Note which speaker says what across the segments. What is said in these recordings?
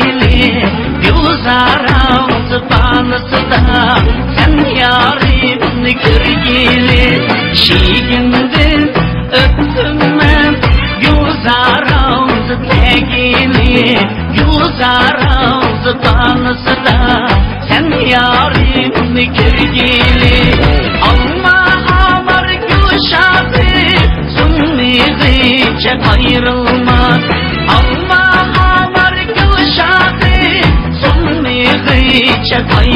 Speaker 1: dili Yuzaram zıbanısıda Sen yarim kırgili Şiğindin öptüm ben Yuzaram zıtegili Yuzaram zıbanısıda Sen yarim kırgili Alma amar gülşabi Sunni gıçe ayrıl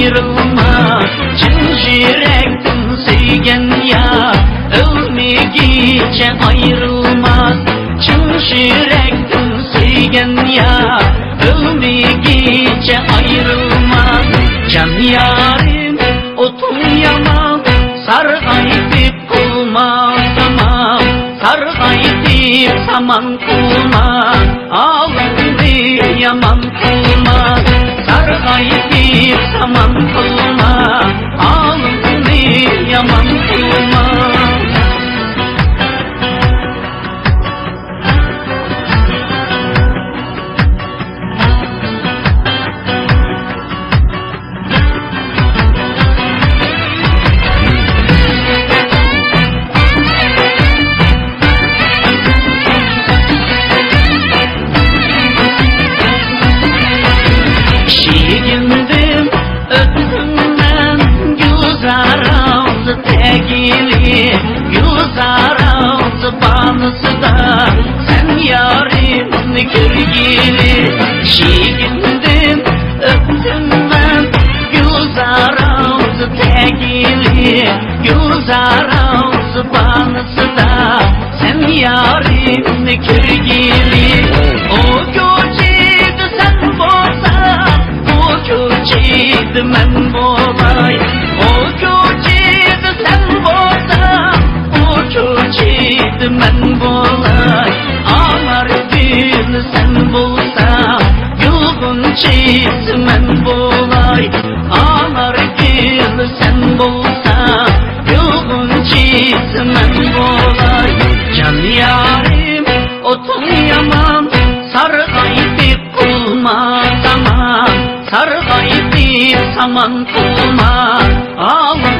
Speaker 1: ayrılmaz Çin yürekten sevgen ya Ölmegice ayrılmaz. Çin yürekten sevgen ya Ölmegice ayrılmaz. Can yarim otun yaman Sar ayıp kulma zaman Sar ayıp saman kulma Ağlını yaman darav zıbanısına Sen yarim kirgili O köçidi sen bolsa O köçidi men bolay O köçidi sen bolsa O köçidi men bolay Anar gül sen bolsa Yılgın çiz men bolay Anar gül sen bolsa vermem olay. Can yarim oturayamam Sarı ayıp kulma zaman Sarı ayıp saman kulma Ağla